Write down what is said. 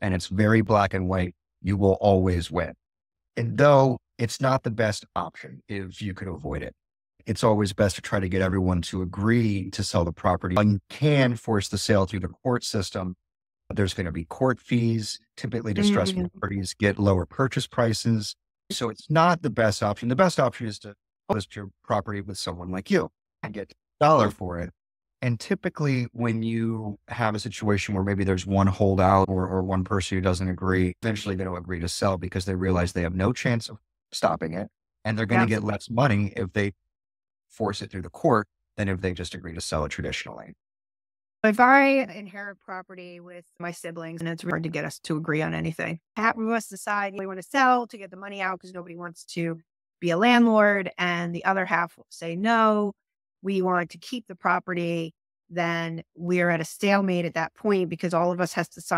and it's very black and white, you will always win. And though it's not the best option if you could avoid it, it's always best to try to get everyone to agree to sell the property. You can force the sale through the court system. There's going to be court fees. Typically, distressed Mm. parties get lower purchase prices. So it's not the best option. The best option is to list your property with someone like you and get a dollar for it. And typically, when you have a situation where maybe there's one holdout or, or one person who doesn't agree, eventually they don't agree to sell because they realize they have no chance of stopping it. And they're going to Yeah. get less money if they force it through the court than if they just agree to sell it traditionally. If I inherit property with my siblings and it's hard to get us to agree on anything, half of us decide we want to sell to get the money out because nobody wants to be a landlord, and the other half will say no, we want to keep the property. Then we're at a stalemate at that point because all of us has to sign